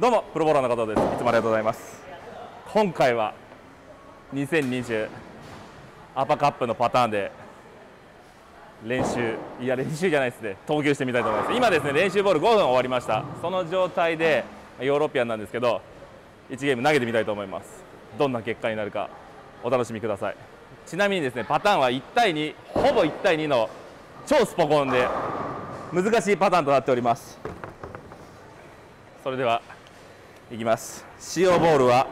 どうもプロボーラーの方です。いつもありがとうございます。今回は2020アパカップのパターンで練習いや練習じゃないですね。投球してみたいと思います。今ですね練習ボール5分終わりました。その状態でヨーロピアンなんですけど1ゲーム投げてみたいと思います。どんな結果になるかお楽しみください。ちなみにですねパターンは1対2ほぼ1対2の超スポコンで難しいパターンとなっております。それではいきます。使用ボールは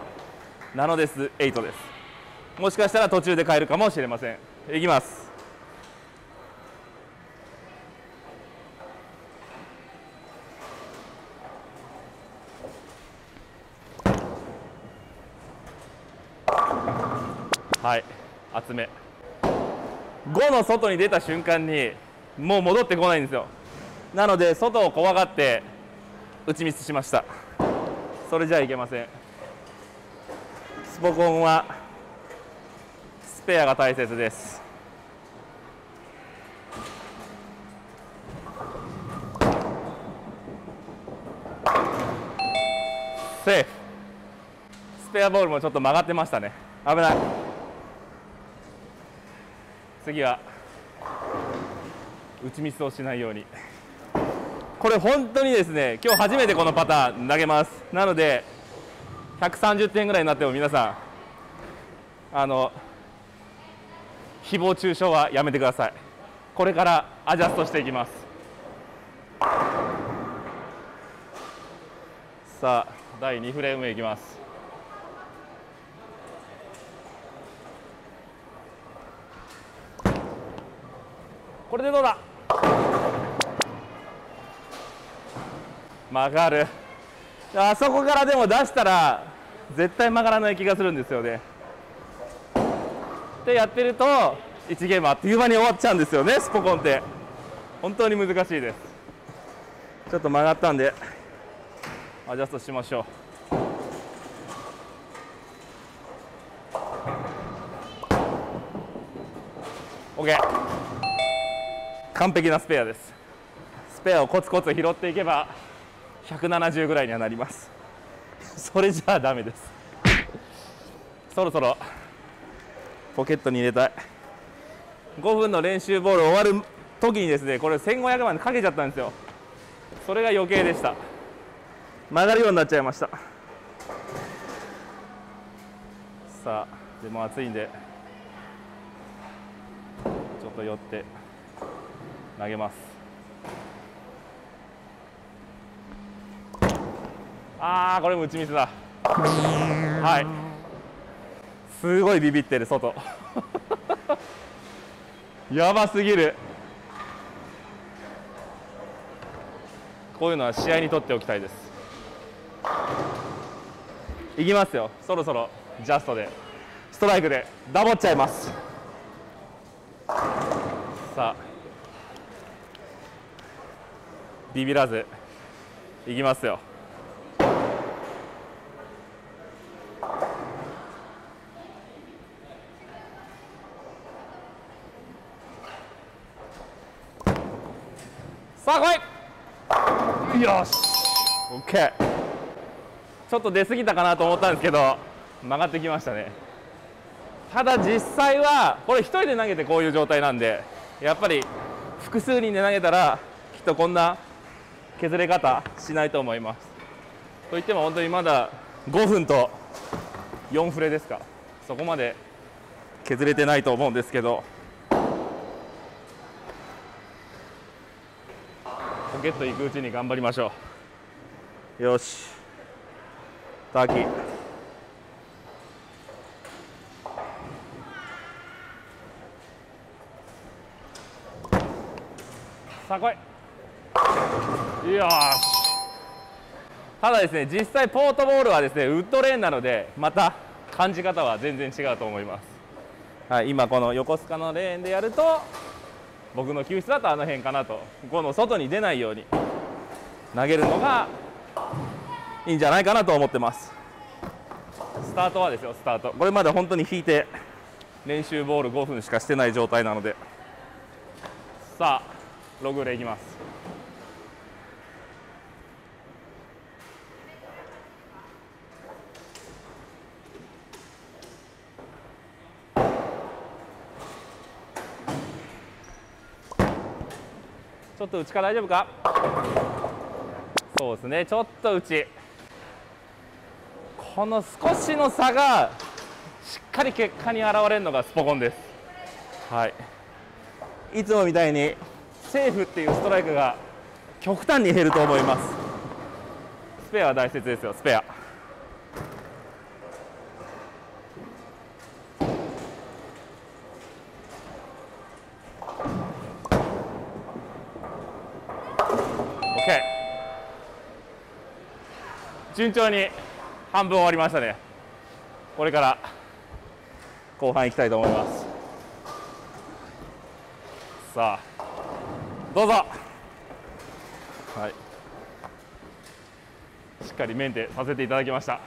ナノデス8です。もしかしたら途中で変えるかもしれません。いきます。はい。厚め。5の外に出た瞬間にもう戻ってこないんですよ。なので外を怖がって打ちミスしました。それじゃいけません。スポコンはスペアが大切です。セーフ。スペアボールもちょっと曲がってましたね。危ない。次は打ちミスをしないように。これ本当にですね今日初めてこのパターン投げます。なので130点ぐらいになっても皆さんあの誹謗中傷はやめてください。これからアジャストしていきます。さあ第2フレームへいきます。これでどうだ？曲がる。あそこからでも出したら絶対曲がらない気がするんですよね。でやってると1ゲームあっという間に終わっちゃうんですよねスポコンって。本当に難しいです。ちょっと曲がったんでアジャストしましょう。OK 完璧なスペアです。スペアをコツコツ拾っていけば170ぐらいにはなります。それじゃあダメです。そろそろポケットに入れたい。5分の練習ボール終わる時にですねこれ1500万でかけちゃったんですよ。それが余計でした。曲がるようになっちゃいました。さあでも暑いんでちょっと寄って投げます。ああこれも打ちミスだ。はい。すごいビビってる外。やばすぎる。こういうのは試合にとっておきたいです。いきますよ。そろそろジャストで。ストライクでダボっちゃいます。さあ。ビビらずいきますよ。さあ来いよし。OK ちょっと出過ぎたかなと思ったんですけど曲がってきましたね。ただ実際はこれ1人で投げてこういう状態なんでやっぱり複数人で投げたらきっとこんな削れ方しないと思います。といっても本当にまだ5分と4フレですか。そこまで削れてないと思うんですけどポケット行くうちに頑張りましょう。よし。ターキー。さあ来い。よし。ただですね実際ポートボールはですねウッドレーンなのでまた感じ方は全然違うと思います、はい、今この横須賀のレーンでやると僕の球質だとあの辺かなと。この外に出ないように。投げるのがいいんじゃないかなと思ってます。スタートはですよスタート。これまで本当に引いて練習ボール5分しかしてない状態なので。さあログレいきます。ちょっと内から大丈夫か？そうですねちょっと内この少しの差がしっかり結果に現れるのがスポコンです。はい。いつもみたいにセーフっていうストライクが極端に減ると思います。スペアは大切ですよスペア順調に半分終わりましたね。これから後半いきたいと思います。さあどうぞ。はい。しっかりメンテさせていただきました。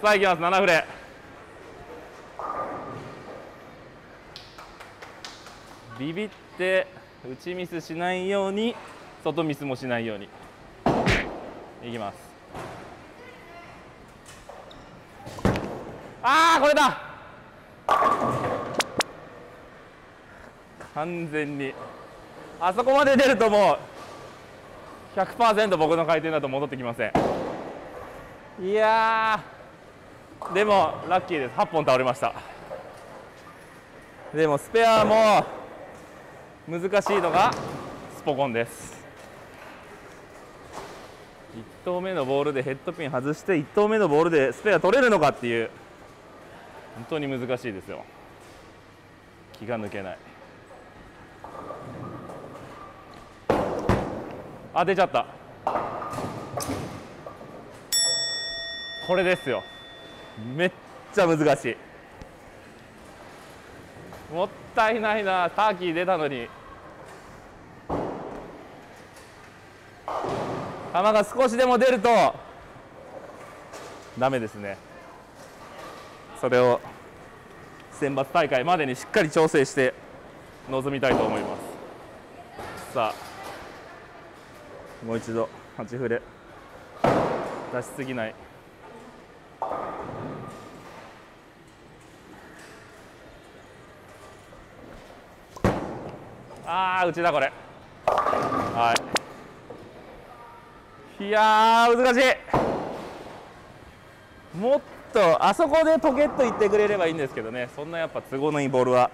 さあいきます。7フレビビって内ミスしないように外ミスもしないように。いきます。ああこれだ。完全に。あそこまで出るともう100%僕の回転だと戻ってきません。いやでもラッキーです。8本倒れました。でもスペアも難しいのがスポコンです。1投目のボールでヘッドピン外して1投目のボールでスペア取れるのかっていう本当に難しいですよ。気が抜けない。あ出ちゃった。これですよ。めっちゃ難しい。もったいないな。ターキー出たのに。球が少しでも出るとダメですね。それを選抜大会までにしっかり調整して臨みたいと思います。さあもう一度8フレ出しすぎない。ああ内だこれ。はい。いや難しい。もっとあそこでポケット行ってくれればいいんですけどね。そんなやっぱ都合のいいボールは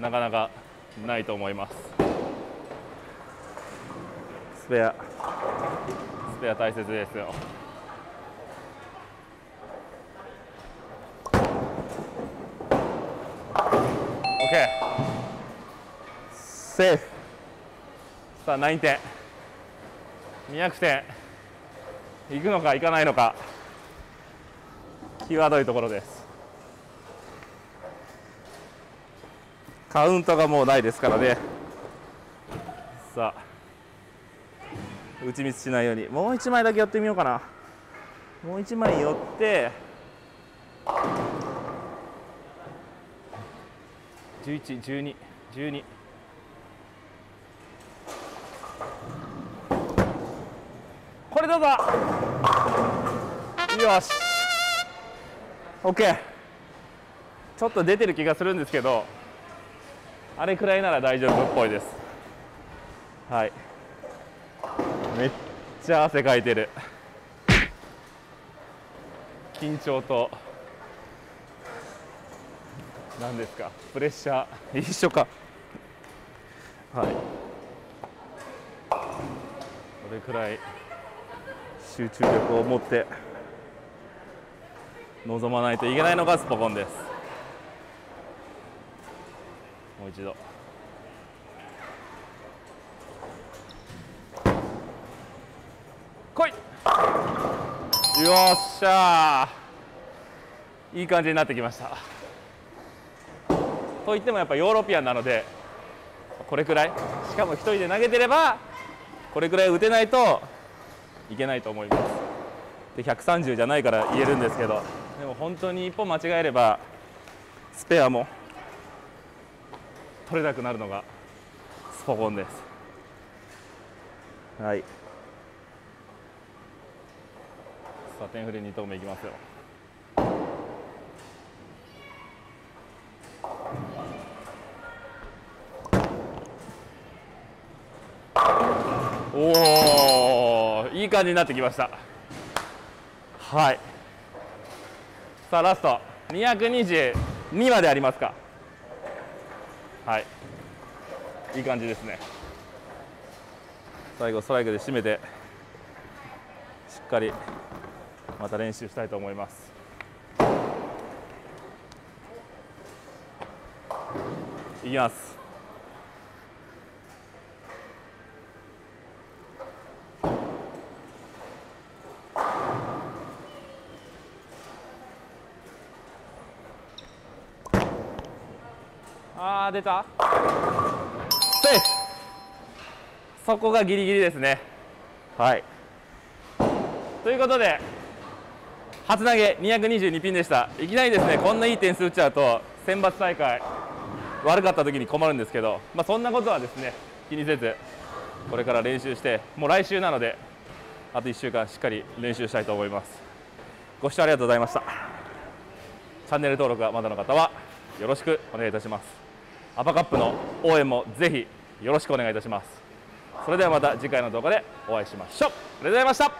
なかなかないと思います。スペア。スペア大切ですよ。OK セーフ。さあ9点200点いくのかいかないのか際どいところです。カウントがもうないですからね。さあ打ちミスしないように。もう1枚だけ寄ってみようかな。もう1枚寄って11、12、12これどうぞ。よし。OK ちょっと出てる気がするんですけどあれくらいなら大丈夫っぽいです。はい。めっちゃ汗かいてる。緊張と。何ですか？プレッシャー。一緒か。はい。これくらい集中力を持って臨まないといけないのがスポコンです。もう一度。来い。よっしゃいい感じになってきました。といってもやっぱヨーロピアンなのでこれくらい。しかも1人で投げてればこれくらい打てないといけないと思います。で130じゃないから言えるんですけどでも本当に一歩間違えればスペアも取れなくなるのがスポコンです。はい。さあ点振り2投目いきますよ。い感じになってきました。はい。さあラスト。222までありますか。はい。いい感じですね。最後ストライクで締めてしっかりまた練習したいと思います。いきます。あー出た。そこがギリギリですね。はい。ということで初投げ222ピンでした。いきなりですねこんないい点数打っちゃうと選抜大会悪かった時に困るんですけど、まあ、そんなことはですね気にせずこれから練習してもう来週なのであと1週間しっかり練習したいと思います。ご視聴ありがとうございました。チャンネル登録がまだの方はよろしくお願いいたしますアパカップの応援もぜひよろしくお願いいたしますそれではまた次回の動画でお会いしましょうありがとうございました